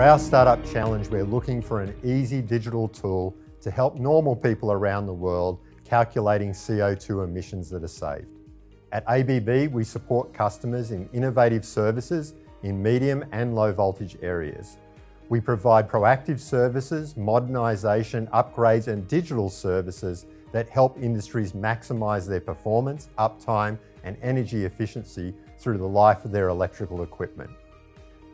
our Startup Challenge, we're looking for an easy digital tool to help normal people around the world calculating CO2 emissions that are saved. At ABB, we support customers in innovative services in medium and low voltage areas. We provide proactive services, modernisation, upgrades and digital services that help industries maximise their performance, uptime and energy efficiency through the life of their electrical equipment.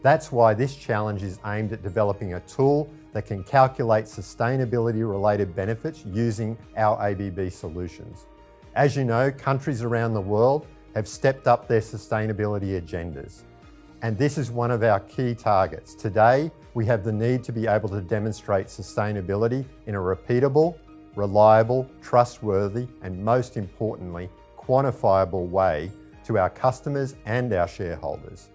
That's why this challenge is aimed at developing a tool that can calculate sustainability related benefits using our ABB solutions. As you know, countries around the world have stepped up their sustainability agendas. And this is one of our key targets. Today, we have the need to be able to demonstrate sustainability in a repeatable, reliable, trustworthy, and most importantly, quantifiable way to our customers and our shareholders.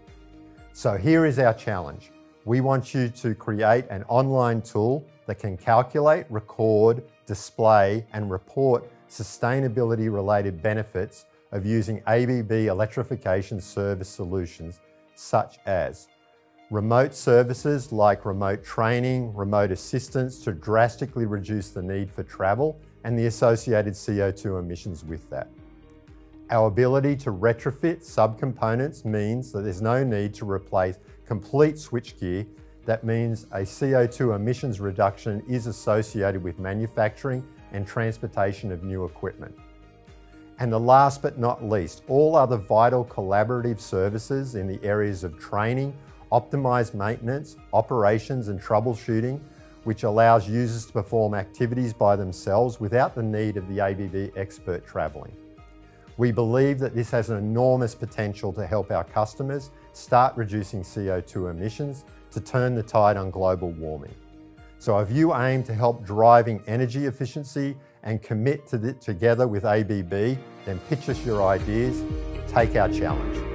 So here is our challenge. We want you to create an online tool that can calculate, record, display and report sustainability related benefits of using ABB electrification service solutions such as remote services like remote training, remote assistance to drastically reduce the need for travel and the associated CO2 emissions with that. Our ability to retrofit subcomponents means that there's no need to replace complete switchgear. That means a CO2 emissions reduction is associated with manufacturing and transportation of new equipment. And the last but not least, all other vital collaborative services in the areas of training, optimized maintenance, operations and troubleshooting, which allows users to perform activities by themselves without the need of the ABB expert travelling. We believe that this has an enormous potential to help our customers start reducing CO2 emissions to turn the tide on global warming. So if you aim to help driving energy efficiency and commit to it together with ABB, then pitch us your ideas, take our challenge.